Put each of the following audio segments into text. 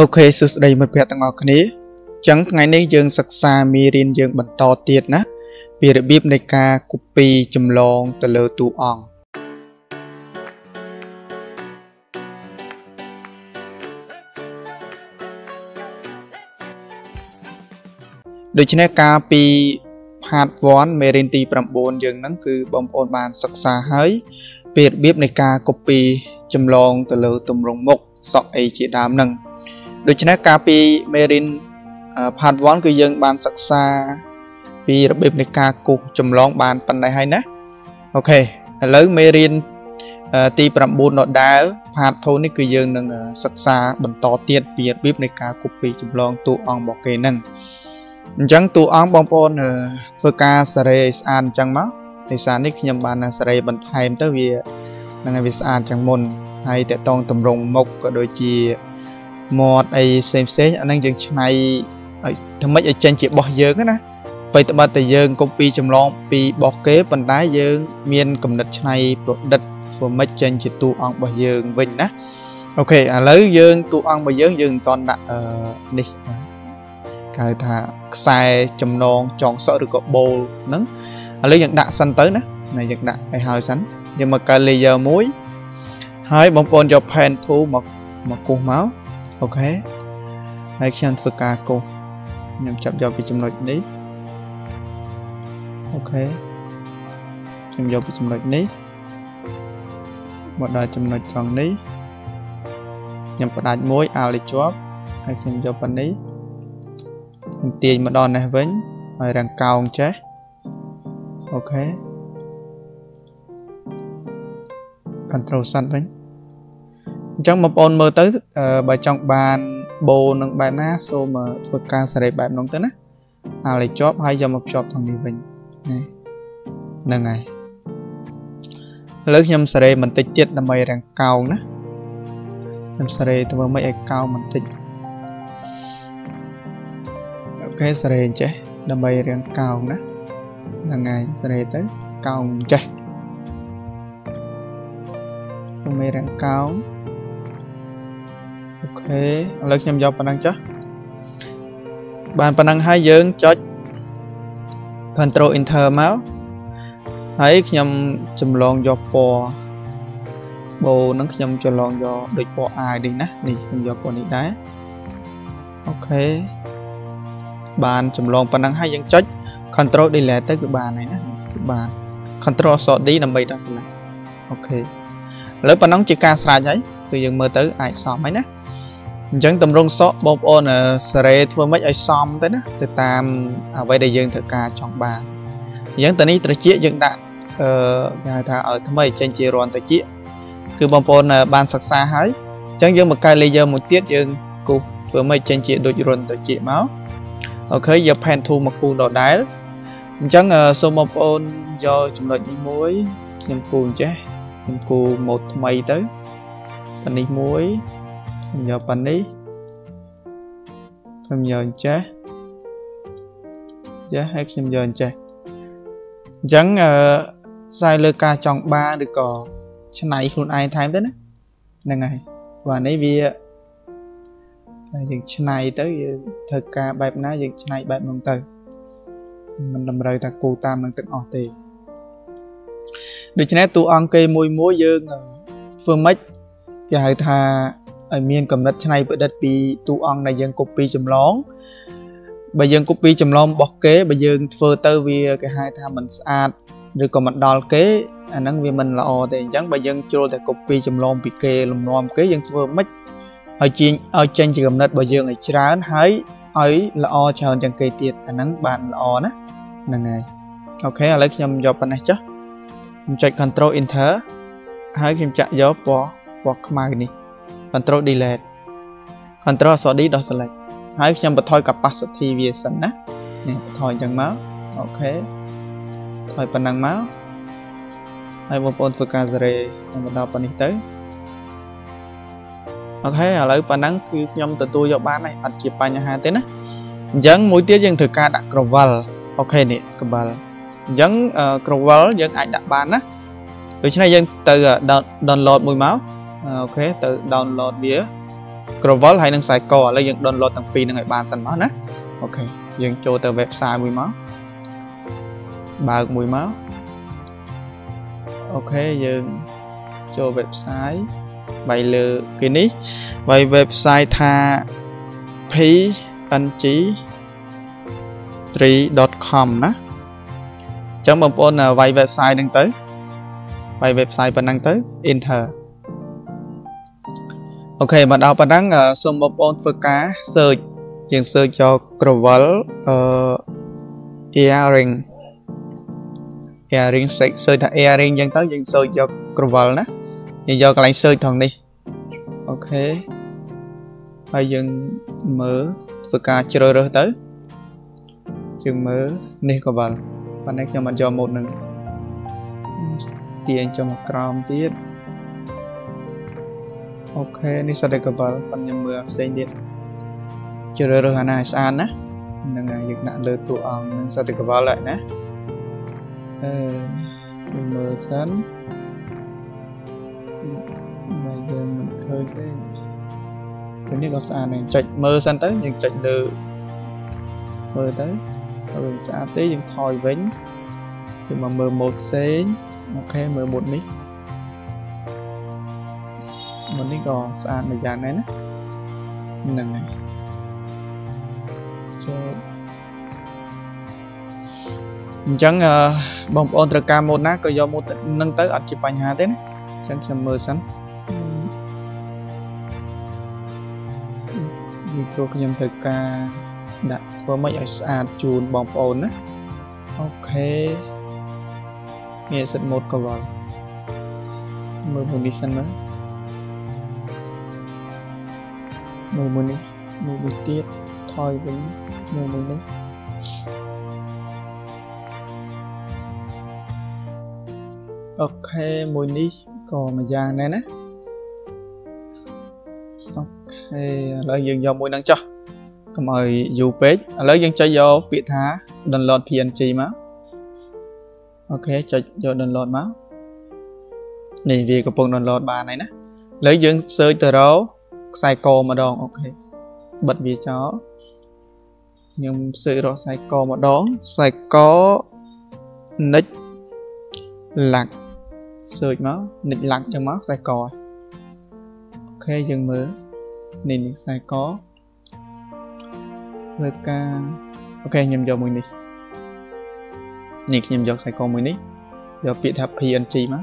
អូខេសួស្តីមិត្តភ័ក្តិទាំងអស់គ្នាអញ្ចឹងថ្ងៃនេះយើងសិក្សាមេរៀនយើងបន្តទៀតណាពីរបៀបនៃការ copy ចម្លងទៅលើតួអង្គដូច្នេះការពី part 1មេរៀនទី9យើងហ្នឹងគឺបងប្អូនបានសិក្សាហើយពីរបៀបនៃការ copy ចម្លងទៅលើទម្រង់មុខសក់អីជាដើមហ្នឹង ដូច្នេះការពីមេរៀន part 1គឺយើងបានសិក្សាពីរបៀបនៃការគូសចម្លងបានប៉ុណ្ណេះហើយណាអូខេឥឡូវមេរៀនទី9ដដែល part 2នេះគឺយើងនឹងសិក្សាបន្តទៀតពីរបៀបនៃការ copy ចម្លងតួអង្គរបស់គេហ្នឹងអញ្ចឹងតួអង្គបងប្អូនធ្វើការសារ៉េស្អាតអញ្ចឹងមកឯសារនេះខ្ញុំបានសារ៉េបន្ថែមទៅវានឹងឲ្យវាស្អាតចឹងមុនហើយតកតងតម្រង់មុខក៏ដូចជា មាត់អីផ្សេងផ្សេងអាហ្នឹងយើងឆ្នៃឲ្យធ្វើម៉េចឲ្យចេញជាបោះយើងណាអ្វីត្បិតតែយើងកុំពីចម្លងពីបោះគេប៉ុន្តែយើងមានគំនិតឆ្នៃប្រឌិតធ្វើម៉េចចេញជាតួអង្គរបស់យើងវិញណាអូខេឥឡូវយើងតួអង្គរបស់យើងយើងមិនតន់ដាក់អឺនេះគេហៅថាខ្សែចំណងចងសក់ឬក៏បូលហ្នឹងឥឡូវយើងដាក់សិនទៅណាណាយើងដាក់ឲ្យហើយសិនយើងមកកើត layer 1ហើយបងប្អូនយក pen tool មកមកគូសមក អូខេហើយខ្ញុំធ្វើការកុសខ្ញុំចាប់យកពីចំណុចនេះអូខេខ្ញុំយកពីចំណុចនេះមកដល់ចំណុចត្រង់នេះខ្ញុំផ្ដាច់មួយអាលឲ្យជាប់ហើយខ្ញុំយកប៉ុណ្នេះខ្ញុំទាញមកដល់នេះវិញហើយរាងកោងចេះអូខេ control សិនវិញ អញ្ចឹងបងប្អូនមើលទៅបើចង់បានបូនឹងបែបណាសូមធ្វើការសេរីបែបនោះទៅណាហើយឲ្យជាប់ហើយយកមកភ្ជាប់ថងនេះវិញនេះហ្នឹងហើយឥឡូវខ្ញុំសេរីបន្តិចទៀតដើម្បីរាងកោងណាខ្ញុំសេរីធ្វើម៉េចឲ្យកោងបន្តិចអូខេសេរីចេះដើម្បីរាងកោងណាហ្នឹងហើយសេរីទៅកោងចេះមេរាងកោង អូខេឥឡូវខ្ញុំយកប៉ុណ្ណឹងចុះបានប៉ុណ្ណឹងហើយយើងចុច Control Enter មកហើយខ្ញុំចម្លងយកពណ៌បូនឹងខ្ញុំចម្លងយកដូចពណ៌អាយនេះណានេះខ្ញុំយកពណ៌នេះដែរអូខេបានចម្លងប៉ុណ្ណឹងហើយយើងចុច Control Delete ទៅគឺបានហើយណាគឺបាន Control Alt D ដើម្បីដោះស្រាយអូខេឥឡូវប៉ុណ្ណឹងជាការស្រេចហើយគឺយើងមើលទៅអាចសមហើយណា អញ្ចឹងតម្រងសក់បងប្អូនសារ៉េធ្វើម៉េចឲ្យសមទៅណាទៅតាមអ្វីដែលយើងត្រូវការចង់បានអញ្ចឹងតនេះត្រជាយើងដាក់អឺគេហៅថាឲ្យថ្មីចេញជារន្ធត្រជាគឺបងប្អូនបានសិក្សាហើយអញ្ចឹងយើងមកកែ layer មួយទៀតយើងគូសធ្វើម៉េចចេញជាដូចរន្ធត្រជាមកអូខេយក pen tool មកគូសដដែលអញ្ចឹងសូមបងប្អូនយកចំណុចនេះមួយខ្ញុំគូសអញ្ចេះខ្ញុំគូម៉ូដថ្មីទៅប៉ានេះមួយ ខ្ញុំយកប៉ានេះខ្ញុំយកអញ្ចេះចេះហើយខ្ញុំយកអញ្ចេះអញ្ចឹងអឺផ្សាយលើការចង់បានឬក៏ឆ្នៃខ្លួនឯងថែមទៅណាហ្នឹងហើយបាទនេះវាយើងឆ្នៃទៅយើងធ្វើការបែបណាយើងឆ្នៃបែបនោះទៅមិនតម្រូវថាគូតាមនឹងទាំងអស់ទេដូច្នេះតួអង្គគេមួយមួយយើងធ្វើម៉េចគេហៅថា ឲ្យមានកំណត់ច្នៃប្រឌិតពីតួអង្គដែលយើង copy ចម្លងបើយើង copy ចម្លងរបស់គេបើយើងធ្វើទៅវាគេហៅថាមិនស្អាតឬក៏មិនដល់គេអាហ្នឹងវាមិនល្អទេអញ្ចឹងបើយើងជ្រុលតែ copy ចម្លងពីគេលំនាំគេយើងធ្វើម៉េចឲ្យចេញឲ្យចេញជាកំណត់របស់យើងឲ្យច្រើនហើយឲ្យល្អច្រើនជាងគេទៀតអាហ្នឹងបានល្អណាហ្នឹងហើយ okay ឥឡូវខ្ញុំយកប៉ុណ្ណេះចុះខ្ញុំចុច Control Enter ហើយខ្ញុំចាក់យកពណ៌ពណ៌ខ្មៅនេះ Control Delete Control Alt D ដោះ Select ហើយខ្ញុំបន្ថយ opacity វាសិនណានេះបន្ថយអញ្ចឹងមក okay ថយប៉ុណ្ណឹងមកហើយបងប្អូនធ្វើការសារ៉េមកដល់ប៉ុណ្នេះទៅ okay ឥឡូវប៉ុណ្ណឹងគឺខ្ញុំទទួលយកបានហើយអត់ជាបញ្ហាទេណាអញ្ចឹងមួយទៀតយើងត្រូវការដាក់ក្រវិល okay នេះក្រវិលអញ្ចឹងក្រវិលយើងអាចដាក់បានណាដូច្នេះយើងទៅ download មួយមក okay ទៅ download វា ក្រវិល ហើយនិងខ្សែកឥឡូវយើង download ទាំងពីរហ្នឹងឲ្យបានសិនមកណា okay យើងចូលទៅ website មួយមកបើកមួយមក okay យើងចូល website បាយលើគេនេះបាយ website ថា png3.com ណាអញ្ចឹងបងប្អូនវាយ website ហ្នឹងទៅវាយ website ប៉ុណ្ណឹងទៅ enter អូខេមកដល់ប៉ុណ្ណឹងសូមបងប្អូនធ្វើការ search ជាង search យក Gravel អឺ earring earring search ថា earring អញ្ចឹងទៅយើង search យក Gravel ណាយើងយកកន្លែង search ថងនេះអូខេហើយយើងមើលធ្វើការជ្រើសរើសទៅយើងមើលនេះក៏វល់ប៉ុន្តែខ្ញុំអត់យកម៉ូតនឹងទាញចុះមកក្រោមទៀត អូខេនេះសិតតែកវល់ប៉ុន្តែខ្ញុំមើលផ្សេងទៀតជ្រើសរើសអាណាឲ្យស្អាតណាហ្នឹងហើយយើងដាក់លើតួអង្គនឹងសិតតែកវល់ហើយណាអឺខ្ញុំមើលសិនមកយើងមិនឃើញទេពេលនេះក៏ស្អាតដែរចុចមើលសិនទៅយើងចុចលើមើលទៅហើយស្អាតទេយើងថយវិញគឺមកមើលម៉ូតផ្សេងអូខេមើលម៉ូតនេះ ម៉ូតនេះក៏ស្អាតមួយយ៉ាងដែរណាហ្នឹងហើយចូលអញ្ចឹងបងប្អូនត្រូវការម៉ូតណាក៏យកម៉ូតនឹងទៅអត់ជាបញ្ហាទេណាអញ្ចឹងខ្ញុំមើលសិនពីព្រោះខ្ញុំត្រូវការដាក់ធ្វើម៉េចឲ្យស្អាតជូនបងប្អូនណាអូខេមានសិតម៉ូតកវល់មើលមួយនេះសិនមើល មើលមួយនេះមើលមួយទៀតថយវិញមើលមួយនេះអូខេមួយនេះក៏មួយយ៉ាងដែរណាអូខេឥឡូវយើងយកមួយហ្នឹងចុះកុំឲ្យយូរពេកឥឡូវយើងចុចយកពាក្យថា download PNG មកអូខេចុចយក download មកនេះវាកំពុង download បានហើយណាឥឡូវយើង search ទៅរក ខ្សែកម្ដង okay បិទវាចោលខ្ញុំ search រកខ្សែកម្ដងខ្សែក necklace search មក nick លាក់ចឹងមកខ្សែក okay យើងមើលនេះនេះខ្សែកលើការ okay ខ្ញុំយកមួយនេះនេះខ្ញុំយកខ្សែកមួយនេះយកពាក្យថា PNG មក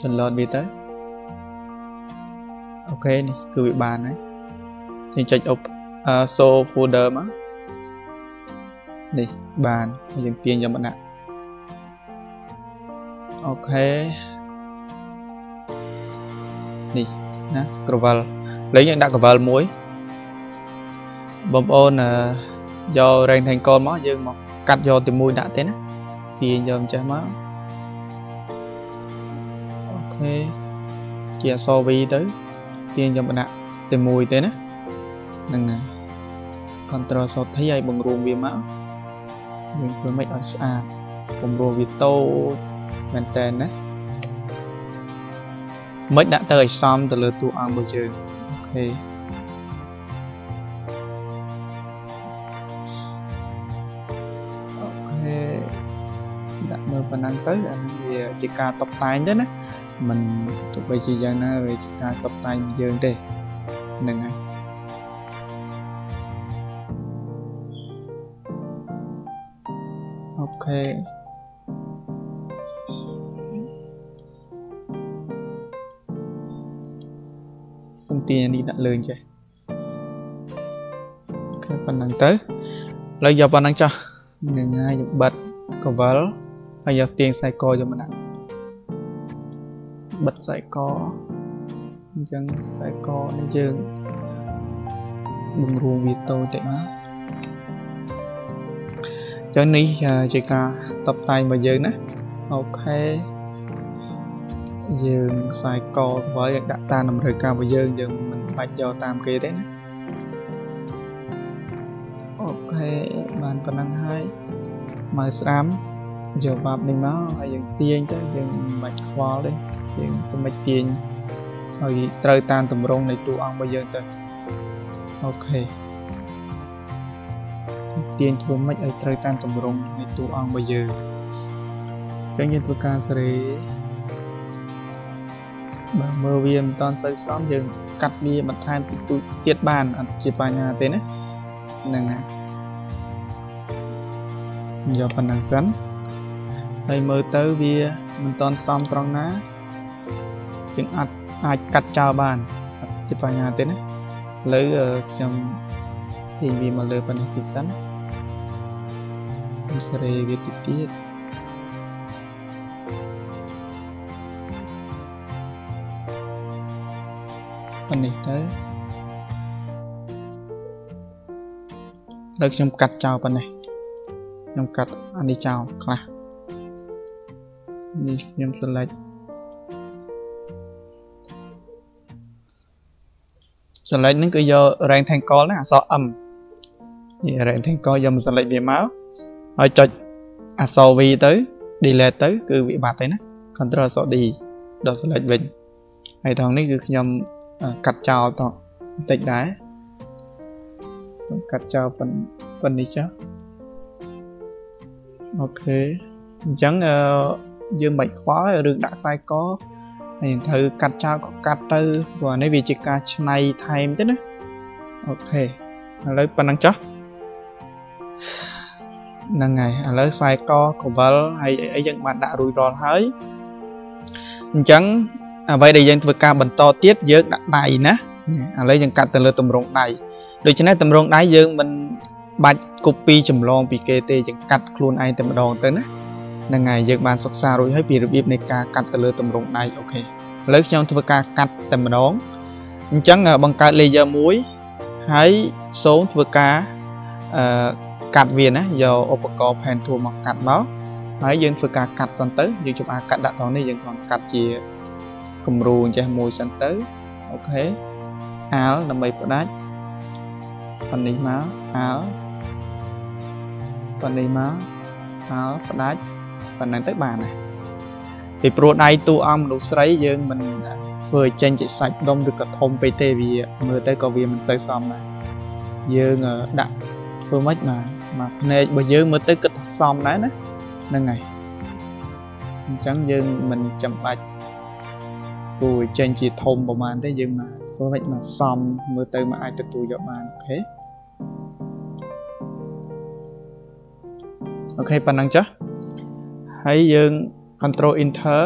download វាទៅ អូខេនេះគឺវាបានហើយយើងចុច show folder មកនេះបានហើយយើងទាញយកមកដាក់អូខេនេះណា gravel ឥឡូវយើងដាក់ gravel មួយបងប្អូនយករែងថេងកលមកយើងមកកាត់យកទីមួយដាក់ទេណាទាញយកចេះមកអូខេជាអក្សរ V ទៅ ទាញយកមកដាក់ទីមួយទេណាហ្នឹងហើយ Ctrl សតធីឲ្យបង្រួមវាមកយើងធ្វើម៉េចឲ្យស្អាតបង្រួមវាតូចមែនតើណាមិនដាក់ទៅឲ្យសមទៅលើតួអង្គរបស់យើងអូខេដាក់មើលប៉ុណ្ណឹងទៅអានេះវាជាការតបតែងទៅណា มันទោះបីជាយ៉ាងណាវាជាការតបតែងយើងទេហ្នឹងហើយអូខេខ្ញុំទាញនេះដាក់លើចេះអូខេប៉ុណ្ណឹងទៅឥឡូវយកប៉ុណ្ណឹងចុះនឹងហើយបិទកវលហើយយកទាញខ្សែកយកមកដាក់ បិទខ្សែកអញ្ចឹងខ្សែកនេះយើងបង្រួមវាតូចតិចមកអញ្ចឹងនេះជាការតបតែងរបស់យើងណាអូខេយើងខ្សែកកវល់យើងដាក់តាមតម្រូវការរបស់យើងយើងមិនបាច់យកតាមគេទេណាអូខេបានប៉ុណ្ណឹងហើយមកស្រាំយកបាប់នេះមកហើយយើងទាញទៅយើងមិនបាច់ខ្វល់ទេ យើងទៅមិនទាញហើយត្រូវតាមតម្រងនៃតួអង្គរបស់យើងទៅអូខេទាញធ្វើម៉េចឲ្យត្រូវតាមតម្រងនៃតួអង្គរបស់យើងអញ្ចឹងយើងធ្វើការសេរីបើមើលវាមិនតាន់សូវសមយើងកាត់វាបន្ថែមតិចតួចទៀតបានអត់ជាបញ្ហាទេណាហ្នឹងណាយកប៉ុណ្ណឹងសិនហើយមើលទៅវាមិនតាន់សមត្រង់ណា យើងអាចអាចកាត់ចោលបានអត់ជាបញ្ហាទេណាឥឡូវខ្ញុំទាញវាមកលើប៉ុណ្ណេះតិចសិនខ្ញុំសេរីវាតិចទៀតប៉ុណ្នេះទៅដល់ខ្ញុំកាត់ចោលប៉ុណ្ណេះខ្ញុំកាត់អានេះចោលខ្លះនេះខ្ញុំ select select ហ្នឹងគឺយក rectangle ណាអក្សរ M នេះ rectangle យកមក select វាមកហើយចុចអក្សរ V ទៅ delete ទៅ គឺវាបាត់ហើយណា control អក្សរ D ដល់ select វិញហើយថងនេះគឺខ្ញុំកាត់ចោលតបន្តិចដែរខ្ញុំកាត់ចោលប៉ុនប៉ុននេះចាអូខេអញ្ចឹងយើងមិនខ្វល់រឿងដាក់ខ្សែក ហើយយើងត្រូវកាត់ចោលក៏កាត់ទៅព្រោះនេះវាជាការឆ្នៃថែមទេណាអូខេឥឡូវប៉ុណ្ណឹងចុះហ្នឹងហើយឥឡូវខ្សែកកវលហើយអីយើងបានដាក់រួចរាល់ហើយអញ្ចឹងអ្វីដែលយើងធ្វើការបន្តទៀតយើងដាក់ដៃណាឥឡូវយើងកាត់ទៅលើតម្រងដៃដូច្នេះតម្រងដៃយើងមិនបាច់ copy ចម្លងពីគេទេយើងកាត់ខ្លួនឯងតែម្ដងទៅណាហ្នឹងហើយយើងបានសិក្សារួចហើយពីរបៀបនៃការកាត់ទៅលើតម្រងដៃអូខេឥឡូវខ្ញុំធ្វើការកាត់តែម្ដងអញ្ចឹងបង្កើត layer មួយហើយសូមធ្វើការអឺកាត់វាណាយកឧបករណ៍ pen tool មកកាត់មកហើយយើងធ្វើការកាត់សិនទៅយើងជប់អាចកាត់ដាក់តនេះយើងគ្រាន់កាត់ជាគំរូអញ្ចេះមួយសិនទៅអូខេអាលដើម្បីផ្ដាច់ប៉ុននេះមកអាលប៉ុននេះមកអាលផ្ដាច់ ប៉ុណ្ណឹងទៅបានហើយពីព្រោះដៃតួអង្គមនុស្សស្រីយើងមិនធ្វើឲ្យចេញជាសាច់ដុំឬក៏ធំពេកទេវាមើលទៅក៏វាមិនសូវសមដែរយើងដាក់ធ្វើម៉េចបាទមកភ្នែករបស់យើងមើលទៅគិតថាសមដែរណាហ្នឹងហើយអញ្ចឹងយើងមិនចាំបាច់គួរចេញជាធំប្រហែលទេយើងមកធ្វើម៉េចមកសមមើលទៅមកអាចទទួលយកបានអូខេអូខេប៉ុណ្ណឹងចាស់ ហើយយើង control enter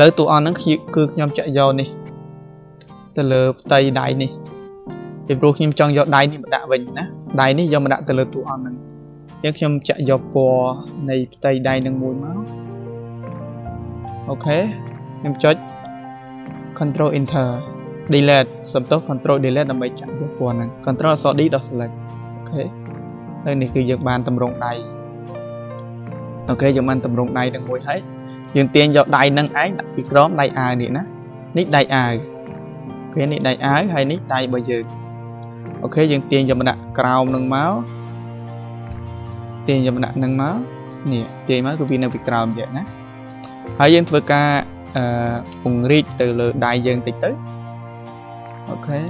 លើតួអង្គហ្នឹងគឺខ្ញុំចាក់យកនេះ ទៅលើផ្ទៃដៃនេះពីព្រោះខ្ញុំចង់យកដៃនេះមកដាក់វិញណាដៃនេះយកមកដាក់ទៅលើតួអង្គហ្នឹងអញ្ចឹងខ្ញុំចាក់យកពណ៌នៃផ្ទៃដៃនឹងមួយមកokay ខ្ញុំចុច control enter delete សំទោស control delete ដើម្បីចាក់យកពណ៌ហ្នឹង control អក្សរ D ដល់ select អូខេហើយនេះគឺយើងបានតម្រង់ដៃ okay យើងបានតម្រង់ដៃទាំងមួយហើយយើងទាញយកដៃនឹងឯងដាក់ពីក្រោមដៃអាវនេះណានេះដៃអាវ okay នេះដៃអាវហើយនេះដៃរបស់យើង okay យើងទាញយកមកដាក់ក្រោមនឹងមកទាញយកមកដាក់នឹងមកនេះទាញមកគឺវានៅពីក្រោមទៀតណាហើយយើងធ្វើការអឺពង្រីកទៅលើដៃយើងតិចទៅអូខេ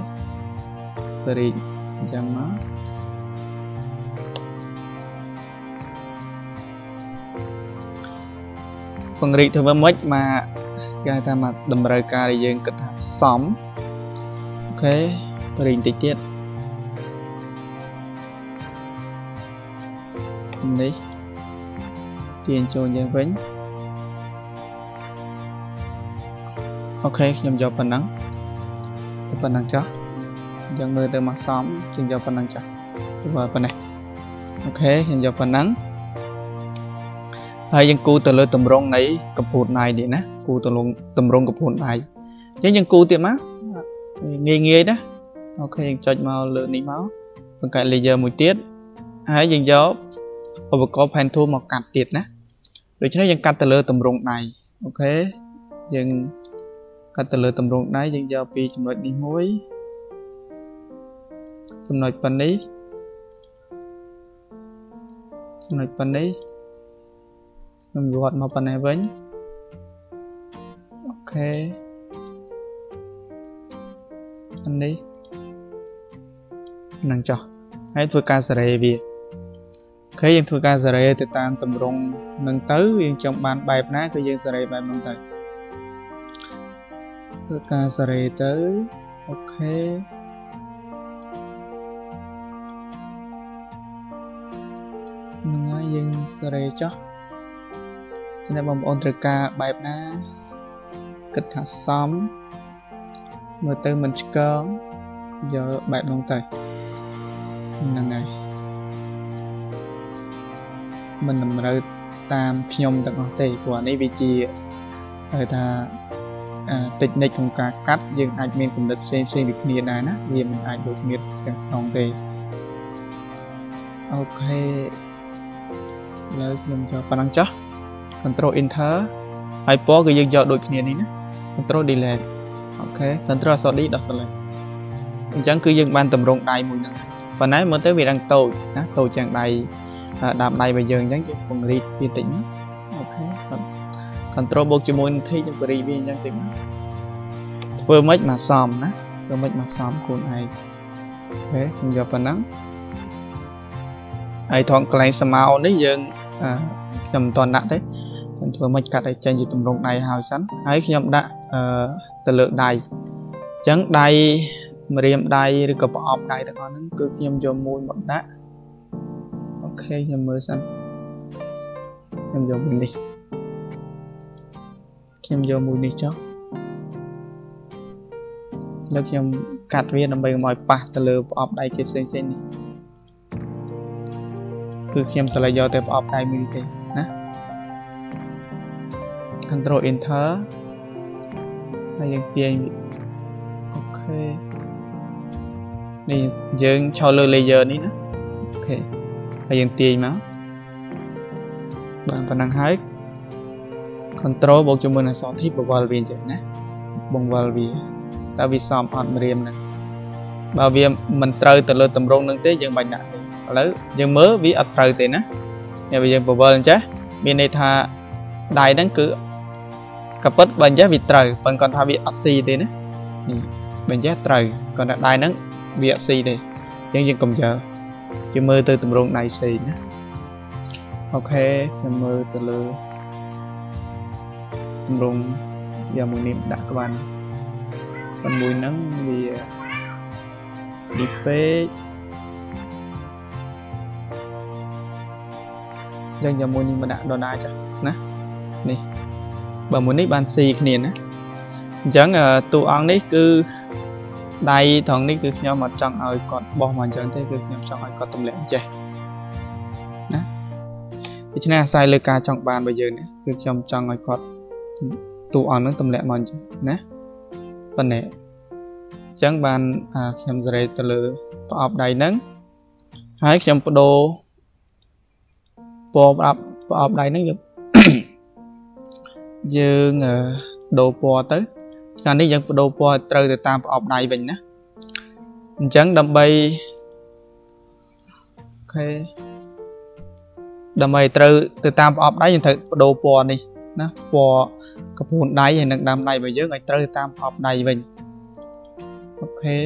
រីកអញ្ចឹងមក ង្រីកធ្វើម៉េចមកគេហៅថាមកតម្រូវការដែលយើងគិតថាសមអូខេបរិញតិចទៀតនេះទាញចូលយើងវិញ okay ខ្ញុំយកប៉ុណ្ណឹងទៅប៉ុណ្ណឹងចុះអញ្ចឹងមើលទៅមកសមខ្ញុំយកប៉ុណ្ណឹងចុះទៅប៉ុណ្ណេះ okay ខ្ញុំយកប៉ុណ្ណឹង ហើយយើងគូទៅលើតម្រងនៃកំពូលដៃនេះណាគូទៅលងតម្រងកំពូលដៃអញ្ចឹងយើងគូទៀតមកងាយងាយណា okay យើងចុចមកលើនេះមកបង្កើត layer មួយទៀតហើយយើងយកឧបករណ៍ pen tool មកកាត់ទៀតណាដូច្នេះយើងកាត់ទៅលើតម្រងដៃអូខេយើងកាត់ទៅលើតម្រងដៃយើងយកពីចំណុចនេះមួយចំណុចប៉ុណ្នេះចំណុចប៉ុណ្នេះ ខ្ញុំវត្តមកប៉ុណ្ណេះវិញអូខេអានេះនឹងចោះហើយធ្វើការសេរីវាអូខេយើងធ្វើការសេរីទៅតាមតម្រងនឹងទៅយើងចង់បានបែបណាគឺយើងសេរីបែបនោះទៅធ្វើការសេរីទៅអូខេនឹងហើយយើងសេរីចោះ ចំណែកបងប្អូនត្រូវការបែបណាគិតថាសមមើលទៅមិនឆ្កងយកបែបនោះទៅហ្នឹងហើយមិនតម្រូវតាមខ្ញុំទាំងអស់ទេព្រោះនេះវាជាហៅថាតិចនិចក្នុងការកាត់យើងអាចមានកម្រិតផ្សេងផ្សេងពីគ្នាដែរណាវាមិនអាចដូចគ្នាទាំងស្រុងទេអូខេឥឡូវខ្ញុំចុះប៉ុណ្ណឹងចុះ control enter ហើយពណ៌គឺយើងយកដូចគ្នានេះណា control delete okay control អក្សរ D ដោះ select អញ្ចឹងគឺយើងបានតម្រង់ដៃមួយហ្នឹងហើយប៉ុន្តែមើលទៅវារឹងតូចណាតូចជាងដៃដើមដៃរបស់យើងអញ្ចឹងយើងពង្រីកវាតិចណា okay control បូកជាមួយនឹង T យើងពង្រីកវាអញ្ចឹងតិចណាធ្វើម៉េចមកសំណាធ្វើម៉េចមកសំខ្លួនឯង okay ខ្ញុំយកប៉ុណ្ណឹងហើយថងកន្លែងស្មៅនេះយើងខ្ញុំមិនទាន់ដាក់ទេខ្ញុំ ធ្វើម៉េចកាត់ឲ្យចេញជាទម្រង់ដៃហើយសិនហើយខ្ញុំដាក់អឺទៅលើដៃអញ្ចឹងដៃម្រាមដៃឬក៏ប្រអប់ដៃទាំងអស់ហ្នឹងគឺខ្ញុំយកមួយមកដាក់អូខេខ្ញុំមើលសិនខ្ញុំយកមួយនេះខ្ញុំយកមួយនេះចុះលើខ្ញុំកាត់វាដើម្បីកុំឲ្យប៉ះទៅលើប្រអប់ដៃគេផ្សេងផ្សេងនេះគឺខ្ញុំស្រឡាញ់យកតែប្រអប់ដៃមួយទេណា Control Enter ហើយយើងទាញអូខេនេះយើងឈរលើ layer នេះណាអូខេហើយយើងទាញមកបានប៉ុណ្ណឹងហើយ control បូកជាមួយនឹង sort ធីបវល់វាចេះណាបង្វល់វាតើវាសមអត់ម្រាមហ្នឹងបើវាមិនត្រូវទៅលើតម្រងនឹងទេយើងបាញ់ដាក់ទេឥឡូវយើងមើលវាអត់ត្រូវទេណាតែបើយើងបវល់អញ្ចេះមានន័យថាដៃហ្នឹងគឺ កពិតបើអញ្ចេះវាត្រូវប៉ុន្តែគាត់ថាវាអត់ស៊ីទេណាបើអញ្ចេះត្រូវគាត់ថាដៃហ្នឹងវាអត់ស៊ីទេអញ្ចឹងយើងកុំយកជាមើលទៅតម្រងដៃផ្សេងណាអូខេខ្ញុំមើលទៅលើតម្រងយកមួយនេះដាក់ក្បានប៉ុន្មួយហ្នឹងវាឌីពេកយ៉ាងយកមួយនេះមកដាក់ដណាចាស់ណានេះ បើមួយនេះបានស៊ីគ្នាណាអញ្ចឹងតួអង្គនេះគឺដៃត្រង់នេះគឺខ្ញុំអត់ចង់ឲ្យគាត់បោះមកអញ្ចឹងទេគឺខ្ញុំចង់ឲ្យគាត់ទម្លាក់អញ្ចេះណាដូច្នេះអាស្រ័យលើការចង់បានរបស់យើងនេះគឺខ្ញុំចង់ឲ្យគាត់តួអង្គនឹងទម្លាក់មកអញ្ចឹងណាប៉ុណ្ណេះអញ្ចឹងបានខ្ញុំសេរីទៅលើប្រអប់ដៃហ្នឹងហើយខ្ញុំបដូរពណ៌ប្រអប់ប្រអប់ដៃហ្នឹងយើង យើងដូរពណ៌ទៅកាលនេះយើងបដូរពណ៌ត្រូវទៅតាមប្រអប់ដៃវិញណាអញ្ចឹងដើម្បី okay ដើម្បីត្រូវទៅតាមប្រអប់ដៃយើងត្រូវបដូរពណ៌នេះណាពណ៌កពួនដៃហើយនឹងដើមដៃរបស់យើងឲ្យត្រូវទៅតាមប្រអប់ដៃវិញ okay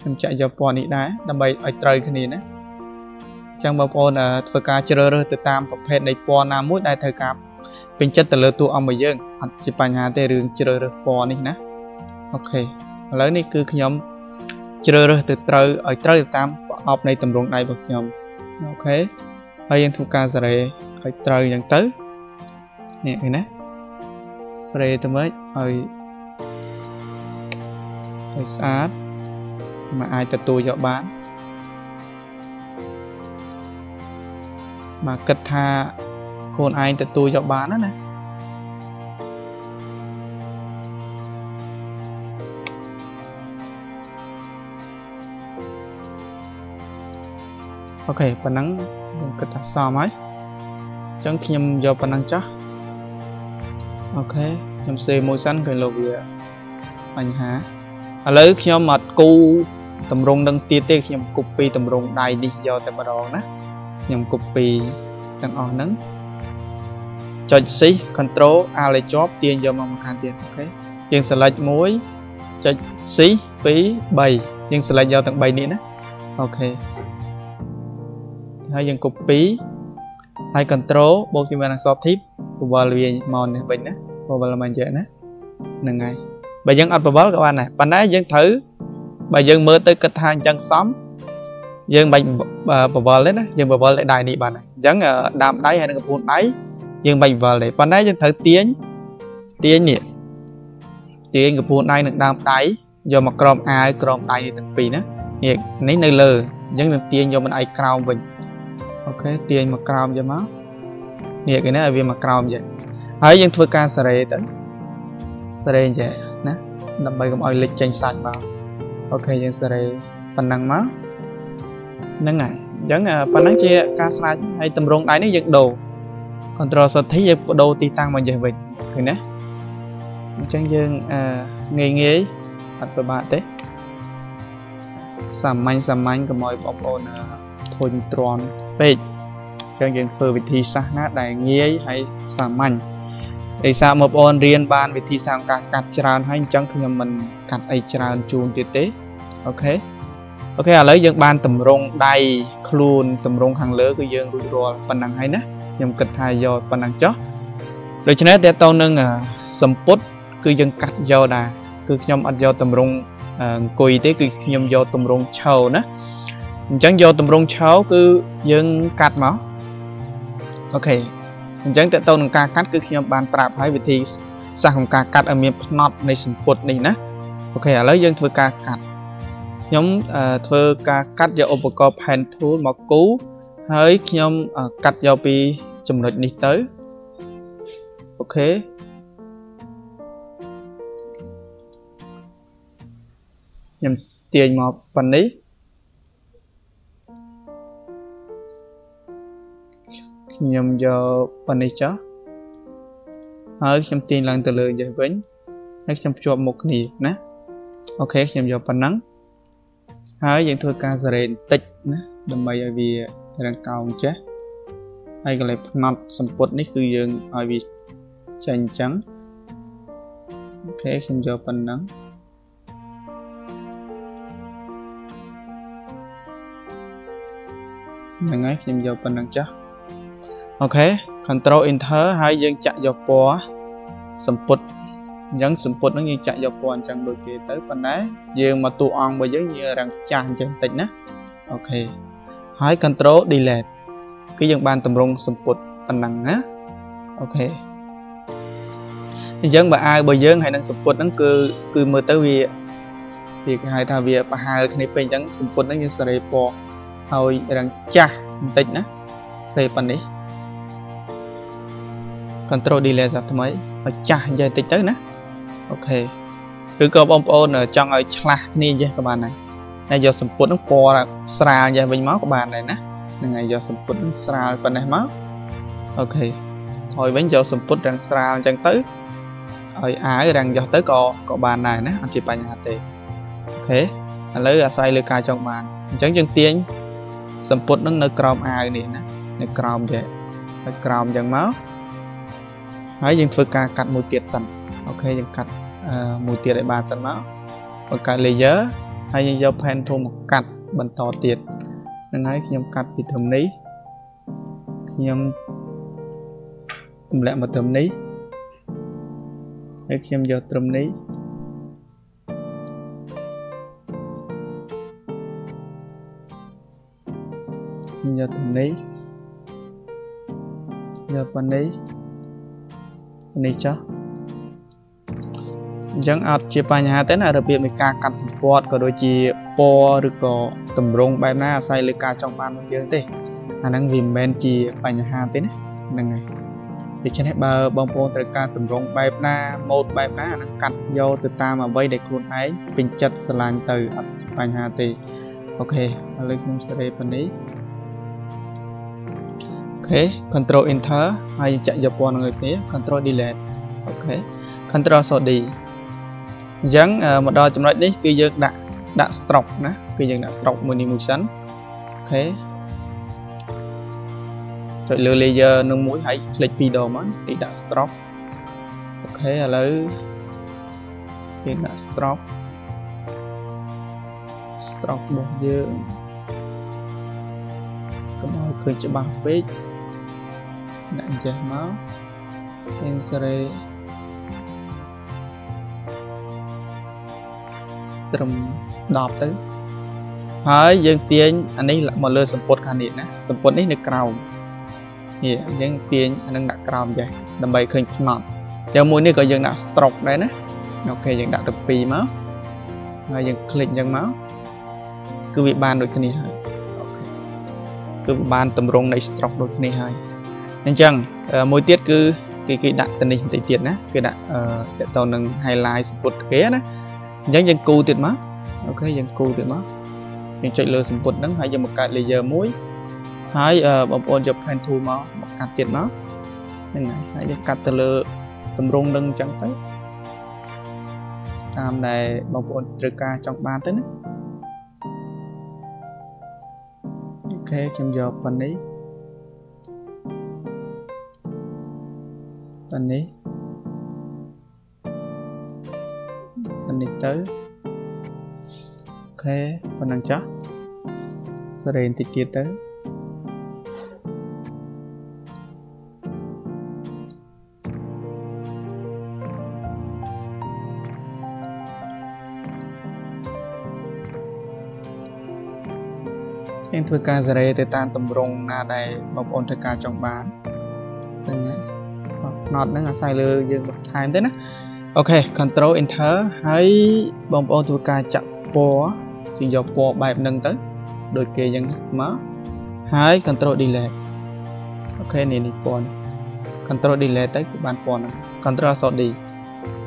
ខ្ញុំចាក់យកពណ៌នេះដែរដើម្បីឲ្យត្រូវគ្នាណាអញ្ចឹងបងប្អូនធ្វើការជ្រើសរើសទៅតាមប្រភេទនៃពណ៌ណាមួយដែលត្រូវការ ពេញចិត្តទៅលើតួអង្គរបស់យើងអត់ជាបញ្ហាទេរឿងជ្រើសរើសពណ៌នេះណាអូខេឥឡូវនេះគឺខ្ញុំជ្រើសរើសទៅត្រូវឲ្យត្រូវទៅតាមប្រអប់នៃតម្រងដៃរបស់ខ្ញុំអូខេហើយយើងធ្វើការសេរីឲ្យត្រូវអញ្ចឹងទៅនេះឃើញណាសេរីទៅមើលឲ្យឲ្យស្អាតមកអាចទទួលយកបានមកគិតថា ខ្លួនឯងទទួលយកបានណាណាokay ប៉ុណ្ណឹងខ្ញុំគិតថាសមហើយអញ្ចឹងខ្ញុំយកប៉ុណ្ណឹងចាស់ okay ខ្ញុំ save មួយសិនក្រែងលោវាបញ្ហាឥឡូវខ្ញុំអត់គូតម្រងនឹងទៀតទេខ្ញុំ copy តម្រងដៃនេះយកតែម្ដងណាខ្ញុំ copy ទាំងអស់ហ្នឹង ចុច Shift Control Alt ឲ្យជាប់ទាញយកមកមកខាងទៀត okay យើង select មួយចុច C 2 3យើង select យកទាំង3នេះណាអូខេហើយយើង copy ហើយ control បូកជាមួយនឹង shift tip បវល់វាមកនេះវិញណាបវល់មកចេះណាហ្នឹងហើយបើយើងអត់បវល់ក៏បានដែរប៉ុន្តែយើងត្រូវបើយើងមើលទៅគិតថាអញ្ចឹងសមយើងបាច់បវល់ទេណាយើងបវល់តែដៃនេះបានហើយអញ្ចឹងដាមដៃហើយនឹងកំពូលដៃ យើងបាច់បវល់ទេប៉ុន្តែយើងត្រូវទាញទាញនេះទាញកំពូលដៃនិងដើមដៃយកមកក្រោមអាវក្រោមដៃនេះទាំងពីរណានេះនេះនៅលើអញ្ចឹងនឹងទាញយកមិនអីក្រោមវិញអូខេទាញមកក្រោមយកមកនេះគេណាឲ្យវាមកក្រោមចេះហើយយើងធ្វើការសារ៉េទៅសារ៉េចេះណាដើម្បីកុំឲ្យលេចចេញសាច់មកអូខេយើងសារ៉េប៉ុណ្ណឹងមកហ្នឹងហើយអញ្ចឹងប៉ុណ្ណឹងជាការស្រាច់ហើយតម្រងដៃនេះយើងដូរ control shift យើងបដូរទីតាំងមកចេះវិញឃើញណាអញ្ចឹងយើងងាយងាយអត់ពិបាកទេសាមញ្ញសាមញ្ញកុំឲ្យបងប្អូនធុញទ្រាន់ពេកអញ្ចឹងយើងធ្វើវិធីសាស្ត្រណាដែលងាយហើយសាមញ្ញដោយសារបងប្អូនរៀនបានវិធីសាស្ត្រការកាត់ច្រើនហើយអញ្ចឹងខ្ញុំមិនកាត់អីច្រើនជូនទៀតទេ okay okay ឥឡូវយើងបានតម្រង់ដៃខ្លួនតម្រង់ខាងលើគឺយើងរួចរាល់ប៉ុណ្ណឹងហើយណា ខ្ញុំគិតថាយកប៉ុណ្ណឹងចុះដូច្នេះតើតើនឹងសម្ពុតគឺយើងកាត់យកដែរគឺខ្ញុំអត់យកតម្រង់អង្គុយទេគឺខ្ញុំយកតម្រង់ឈរណាអញ្ចឹងយកតម្រង់ឈរគឺយើងកាត់មកអូខេអញ្ចឹងតើតើនឹងការកាត់គឺខ្ញុំបានប្រាប់ហើយវិធីសាស្ត្រក្នុងការកាត់ឲ្យមានផ្នត់នៃសម្ពុតនេះណាអូខេឥឡូវយើងធ្វើការកាត់ខ្ញុំធ្វើការកាត់យកឧបករណ៍ pen tool មកគូ ហើយខ្ញុំកាត់យកពីចំណុចនេះទៅអូខេខ្ញុំទាញមកប៉ុណ្នេះខ្ញុំយកប៉ុណ្នេះចុះហើយខ្ញុំទាញឡើងទៅលើចេះវិញហើយខ្ញុំភ្ជាប់មុខគ្នាណា okay ខ្ញុំយកប៉ុណ្ណឹងហើយយើងធ្វើការសារ៉េបន្តិចណាដើម្បីឲ្យវា រាងកោងចេះហើយកន្លែងផ្នត់សម្ពុតនេះគឺយើងឲ្យវាចេញអញ្ចឹង okay ខ្ញុំយកប៉ុណ្ណឹងហ្នឹងហើយខ្ញុំយកប៉ុណ្ណឹងចាស់ okay control enter ហើយយើងចាក់យកពណ៌សម្ពុតអញ្ចឹងសម្ពុតហ្នឹងយើងចាក់យកពណ៌អញ្ចឹងដូចគេទៅប៉ុន្តែយើងមកតួអង្គរបស់យើងយើងរាំងចាស់អញ្ចឹងបន្តិចណា okay ហើយ control delete គឺយើងបានតម្រង់សម្ពុតប៉ុណ្ណឹងណា okay អញ្ចឹងបើអាវរបស់យើងហើយនឹងសម្ពុតហ្នឹងគឺគឺមើលទៅវាវាគេហៅថាវាប្រហែលគ្នាពេកអញ្ចឹងសម្ពុតហ្នឹងយើងសារ៉េពណ៌ឲ្យរាងចាស់បន្តិចណាពេលប៉ុណ្នេះ control delete សាថ្មីឲ្យចាស់និយាយតិចទៅណា okay ឬក៏បងប្អូនចង់ឲ្យឆ្លាស់គ្នាចេះក៏បានដែរ តែយកសម្ពុតនឹងពណ៌ស្រាលចេះវិញមកក៏បានដែរណាហ្នឹងហើយយកសម្ពុតនឹងស្រាលប៉ុណ្ណេះមក okay ថយវិញយកសម្ពុតរាងស្រាលអញ្ចឹងទៅឲ្យអាវរាងយោះទៅក៏ក៏បានដែរណាអត់ជាបញ្ហាទេអូខេឥឡូវអាស្រ័យលើការចង់បានអញ្ចឹងយើងទាញសម្ពុតនឹងនៅក្រោមអាវនេះណានៅក្រោមចេះហើយក្រោមអញ្ចឹងមកហើយយើងធ្វើការកាត់មួយទៀតសិនអូខេយើងកាត់មួយទៀតឲ្យបានសិនមកបង្កើត layer ហើយយើងយក pen tool មកកាត់បន្តទៀតហ្នឹងហើយខ្ញុំកាត់ពីត្រឹមនេះខ្ញុំទម្លាក់មកត្រឹមនេះហើយខ្ញុំយកត្រឹមនេះខ្ញុំយកត្រឹមនេះយកប៉ុណ្នេះនេះចុះ អញ្ចឹងអត់ជាបញ្ហាទេណារបៀបនៃការកាត់សម្ពាត់ក៏ដូចជាពណ៌ឬក៏តម្រង់បែបណាអាស្រ័យលើការចង់បានរបស់យើងទេអាហ្នឹងវាមិនមែនជាបញ្ហាទេណាហ្នឹងហើយដូច្នេះបើបងប្អូនត្រូវការតម្រង់បែបណាម៉ូដបែបណាអាហ្នឹងកាត់យកទៅតាមអ្វីដែលខ្លួនឯងពេញចិត្តស្រឡាញ់ទៅអត់បញ្ហាទេ OK ឥឡូវខ្ញុំសេរីប៉ុណ្នេះ OK control enter ហើយចាក់យកពណ៌នឹងដូចគ្នា control delete OK control D អញ្ចឹងមកដល់ចំណុចនេះគឺយើងដាក់ដាក់ stroke ណាគឺយើងដាក់ stroke មួយនេះមួយសិនអូខេចុចលើ layer នឹងមួយហើយคลิกពីរដងមកនេះដាក់ stroke អូខេឥឡូវយើងដាក់ stroke stroke របស់យើងកុំឲ្យឃើញច្បាស់ពេកដាក់ចេះមកយើ ត្រឹម10ទៅហើយយើងទាញអានេះមកលើសម្ពុតខាងនេះណាសម្ពុតនេះនៅក្រោមនេះយើងទាញអានឹងដាក់ក្រោមចេះដើម្បីឃើញផ្នត់យ៉ាងមួយនេះក៏យើងដាក់ stroke ដែរណាអូខេយើងដាក់ទៅ2មកហើយយើងคลิกអញ្ចឹងមកគឺវាបានដូចគ្នាហើយអូខេគឺវាបានតម្រង់នៃ stroke ដូចគ្នាហើយអញ្ចឹងមួយទៀតគឺគេគេដាក់ទៅនេះបន្តិចទៀតណាគេដាក់អឺតទៅនឹង highlight សម្ពុតគេណា អញ្ចឹងយើងគូទៀតមកអូខេយើងគូទៀតមកយើងចុចលើសម្ពុតហ្នឹងហើយយើងមកកើត layer មួយហើយបងប្អូនយក pen tool មកមកកាត់ទៀតមកហ្នឹងហើយហើយយើងកាត់ទៅលើតម្រង់នឹងអញ្ចឹងទៅតាមដែលបងប្អូនត្រូវការចង់បានទៅណាអូខេខ្ញុំយកប៉ុណ្នេះប៉ុណ្នេះ នេះទៅអូខេប៉ុណ្ណឹងចាស់សេរីបន្តិចទៀតទៅយើងធ្វើការសេរីទៅតាមតម្រងណាដែលបងប្អូនត្រូវការចង់បានហ្នឹងហើយផ្នត់ហ្នឹងអាស្រ័យលើយើងបន្ថែមទៅណា អូខេ control enter ហើយបងប្អូនធ្វើការចាក់ពណ៌ជាយកពណ៌បែបហ្នឹងទៅដូចគេអញ្ចឹងមកហើយ control delete អូខេនេះនេះពណ៌ control delete ទៅគឺបានពណ៌ហ្នឹង control អក្សរ D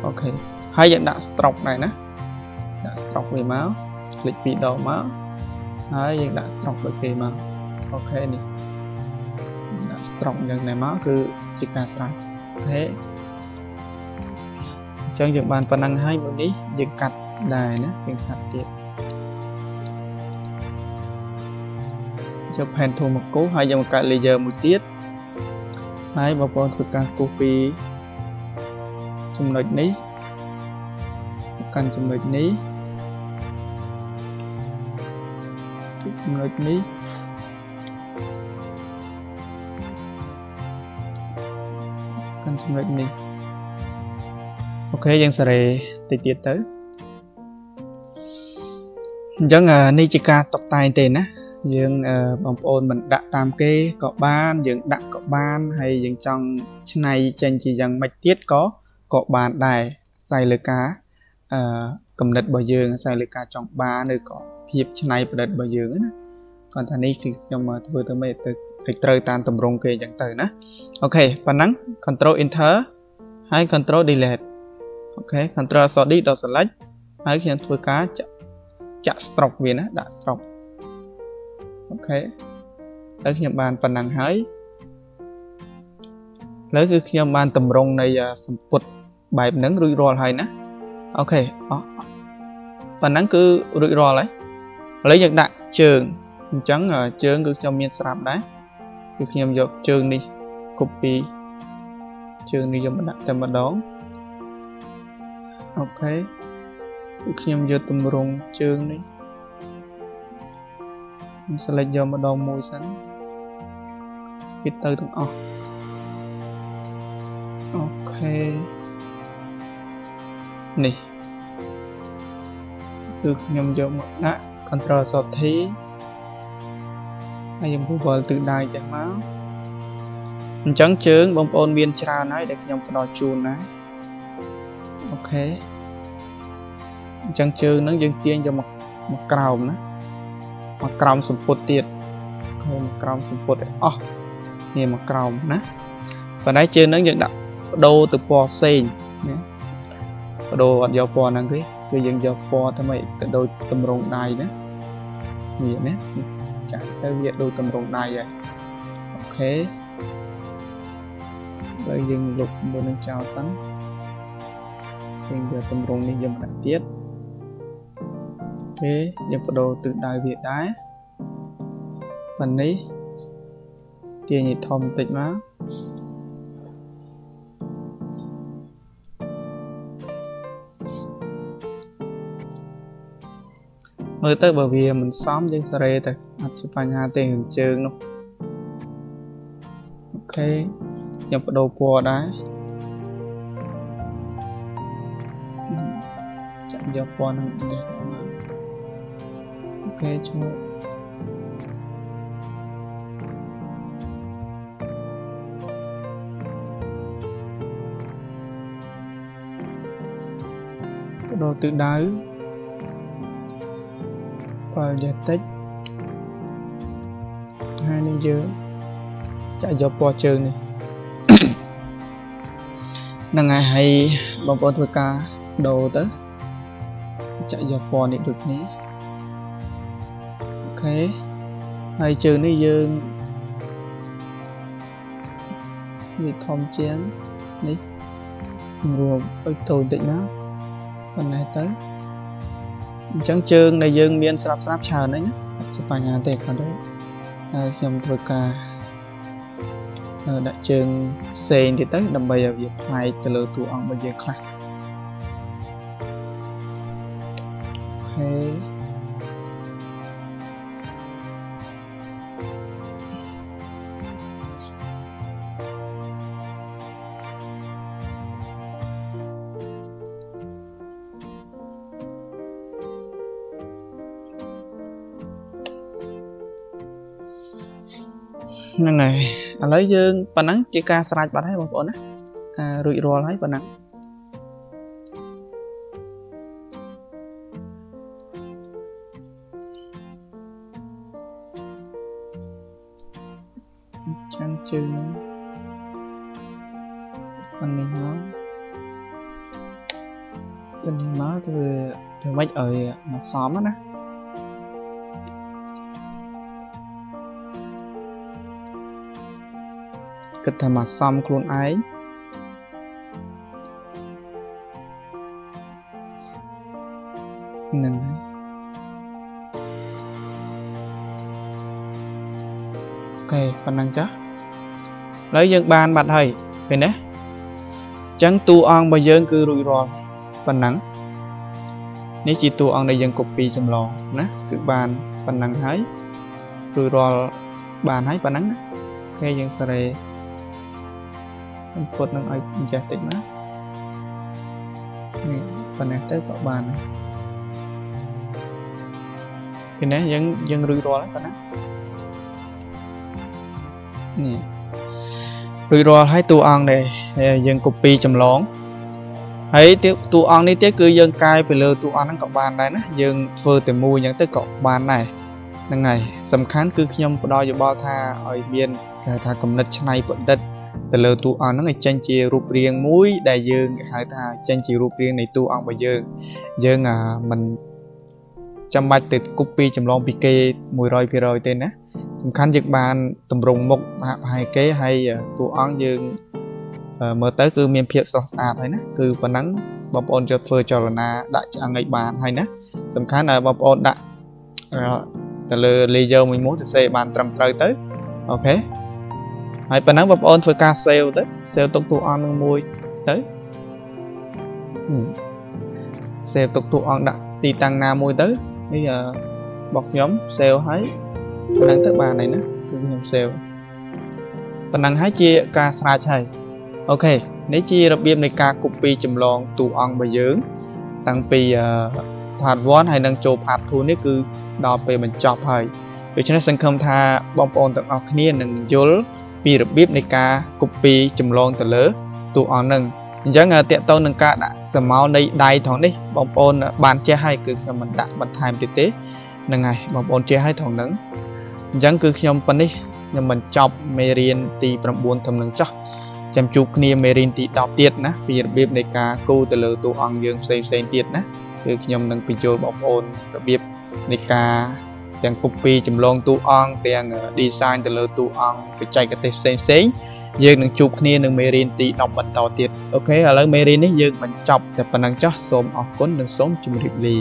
អូខេហើយយើងដាក់ stroke ដែរណាដាក់ stroke វាមកคลิกពីរដងមកហើយយើងដាក់ stroke ដូចគេមកអូខេនេះដាក់ stroke យ៉ាងណាមកគឺជាការស្រេចអូខេអញ្ ចឹងយើងបានប៉ុណ្ណឹងហើយមួយនេះយើងកាត់ដែរណាយើងកាត់ទៀតយក pen tool មកគូសហើយយើងមកកាត់ layer មួយទៀតហើយបងប្អូនធ្វើការគូសពីចំណុចនេះកាន់ចំណុចនេះចំណុចនេះកាន់ចំណុចនេះអូ ខេយើងសេរីតិចទៀតទៅអញ្ចឹងនេះជាការតុបតែងទេណាយើងបងប្អូនមិនដាក់តាមគេក៏បាន យើងដាក់ក៏បានហើយយើងចង់ឆ្នៃចេញជាយ៉ាងម៉េចទៀតក៏ក៏បានដែរអាស្រ័យលើការអឺកំណត់របស់យើងអាស្រ័យលើការចង់បានឬក៏ភាពច្នៃប្រឌិតរបស់យើងណាគាត់ថានេះគឺខ្ញុំធ្វើទៅមិនទៅឲ្យត្រូវតាមតម្រងគេអញ្ចឹងទៅណា OK ប៉ណ្ណឹង control enter ហើយ control delete OK control អក្សរ D deselect ហើយខ្ញុំធ្វើការចាក់ចាក់ stroke វាណាដាក់ stroke OKហើយខ្ញុំបានប៉ុណ្ណឹងហើយឥឡូវគឺខ្ញុំបានតម្រង់នៃសម្ពុតបែបហ្នឹងរួចរាល់ហើយណាអូខេអស់ប៉ុណ្ណឹងគឺរួចរាល់ហើយឥឡូវយើងដាក់ជើងអញ្ចឹងជើងគឺខ្ញុំមានស្រាប់ដែរគឺខ្ញុំយកជើងនេះ copy ជើងនេះយកមកដាក់តែម្ដង អូខេគឺខ្ញុំយកទម្រង់ជើងនេះខ្ញុំ select យកម្ដងមួយសិនវាទៅទាំងអស់អូខេនេះគឺខ្ញុំយកមកដាក់ Ctrl Shift T ហើយយើង Google ទិសដៅចេះមកអញ្ចឹងជើងបងប្អូនមានច្រើនហើយដែលខ្ញុំផ្ដល់ជូនណា អូខេអញ្ចឹងជើងហ្នឹងយើងទាញយកមកមកក្រោមណាមកក្រោមសម្ពុតទៀតឃើញមកក្រោមសម្ពុតឲ្យអស់នេះមកក្រោមណាប៉ុន្តែជើងហ្នឹងយើងដាក់បដូរទៅពណ៌ផ្សេងណាបដូរអត់យកពណ៌ហ្នឹងទេគឺយើងយកពណ៌តែមិនទៅដូចតម្រងដៃណាវាណាចាទៅវាដូចតម្រងដៃហើយអូខេហើយយើងលុបមួយនឹងចោលសិន យើងយកតម្រងនេះយកមកដាក់ទៀតអូខេយើងបដូរទិសដៅវាដែរប៉ុណ្នេះទាញឲ្យធំបន្តិចមកមើលទៅបើវាមិនសមយើងសេរីទៅអត់ជាបញ្ហាទេរឿងជើងនោះអូខេខ្ញុំបដូរពណ៌ដែរ យកពណ៌នឹងនេះអូខេឈ្មោះបដូរទិសដៅបើយ៉ាតិចហើយនេះយើងចាក់យកពណ៌ជើងនេះហ្នឹងហើយហើយបងប្អូនធ្វើការដូរទៅ ចាក់យកពណ៌នេះដូចគ្នាអូខេហើយជើងនេះយើងវាធំជាងនេះរួមឲ្យតូចតិចណាប៉ុណ្ណេះទៅអញ្ចឹងជើងដែលយើងមានស្រាប់ស្រាប់ច្រើនហ្នឹងអត់ជាបញ្ហាទេគាត់ទេហើយខ្ញុំធ្វើការដាក់ជើងផ្សេងទៀតទៅដើម្បីឲ្យវាប្លែកទៅលើតួអង្គរបស់យើងខ្លះ អូខេហ្នឹងហើយឥឡូវយើងប៉ុណ្ណឹងជាការស្រាច់បាត់ហើយបងប្អូនណាអារួចរាល់ហើយប៉ុណ្ណឹង ឲ្យមកសមណាគិតថាមកសំខ្លួនឯងហ្នឹងហើយអូខេប៉ុណ្ណឹងចាឥឡូវយើងបានបាត់ហើយឃើញទេអញ្ចឹងតួអង្គរបស់យើងគឺរួចរាល់ប៉ុណ្ណឹង នេះជាតួអង្គដែលយើង copy ចម្លងណាគឺបានប៉ុណ្ណឹងហើយរួចរាល់បានហើយប៉ុណ្ណឹងណាអូខេយើងសេរីខ្ញុំពុតនឹងឲ្យចេះតិចណានេះប៉ុណ្ណេះទៅក៏បានដែរពីនេះយើងយើងរួចរាល់ហើយប៉ុណ្ណានេះរួចរាល់ហើយតួអង្គដែរយើង copy ចម្លង ហើយតួអង្គនេះទៀតគឺយើងកាយទៅលើតួអង្គហ្នឹងក៏បានដែរណាយើងធ្វើតែមួយអញ្ចឹងទៅក៏បានដែរហ្នឹងហើយសំខាន់គឺខ្ញុំផ្ដល់យោបល់ថាឲ្យមានគេថាគំនិតច្នៃប្រឌិតទៅលើតួអង្គហ្នឹងឲ្យចេញជារូបរាងមួយ ដែលយើងគេហៅថាចេញជារូបរាងនៃតួអង្គរបស់យើងយើងអាមិនចាំបាច់ទៅគប់ពីចម្លងពីគេ100%ទេណាសំខាន់យើងបានតម្រង់មុខហាក់ប្រហែលគេហើយតួអង្គយើង មើលទៅគឺមានភាពស្រស់ស្អាតហើយណាគឺប៉ុណ្ណឹងបងប្អូនយកធ្វើចលនាដាក់ឆ្អឹងឲ្យបានហើយណាសំខាន់បងប្អូនដាក់ទៅលើ layer មួយមួយទៅសេបានត្រឹមត្រូវទៅអូខេហើយប៉ុណ្ណឹងបងប្អូនធ្វើការ save ទៅ save ទុកតួអង្គនឹងមួយទៅ save ទុកតួអង្គដាក់ទីតាំងណាមួយទៅនេះរបស់ខ្ញុំ save ហើយប៉ុណ្ណឹងទៅបានហើយណាគឺខ្ញុំ save ប៉ុណ្ណឹងហើយជាការស្រាច់ហើយ អូខេនេះជារបៀបនៃការ copy ចម្លងតួអង្គរបស់យើង តាំងពី part 1ហើយនឹងចូល part 2នេះគឺដល់ពេលបញ្ចប់ហើយដូច្នេះសង្ឃឹមថាបងប្អូនទាំងអស់គ្នានឹងយល់ពីរបៀបនៃការ copy ចម្លងទៅលើតួអង្គនឹងអញ្ចឹងតកតទៅនឹងការដាក់សមោនៃដៃថងនេះបងប្អូនបានចេះហើយគឺខ្ញុំមិនដាក់បន្ថែមទៀតទេហ្នឹងហើយបងប្អូនចេះហើយថងហ្នឹងអញ្ចឹងគឺខ្ញុំប៉ុណ្នេះខ្ញុំបញ្ចប់មេរៀនទី9ធំនឹងចោះ ចាំជួបគ្នាមេរៀនទី10ទៀតណាពីរបៀបនៃការគូទៅលើតួអង្គយើងផ្សេងផ្សេងទៀតណាគឺខ្ញុំនឹងបញ្ចូលបងប្អូនរបៀបនៃការទាំង copy ចម្លងតួអង្គទាំង design ទៅលើតួអង្គបច្ចេកទេសផ្សេងផ្សេងយើងនឹងជួបគ្នានៅមេរៀនទី10បន្តទៀតអូខេឥឡូវមេរៀននេះយើងបញ្ចប់តែប៉ុណ្្នឹងចោះសូមអរគុណនិងសូមជម្រាបលា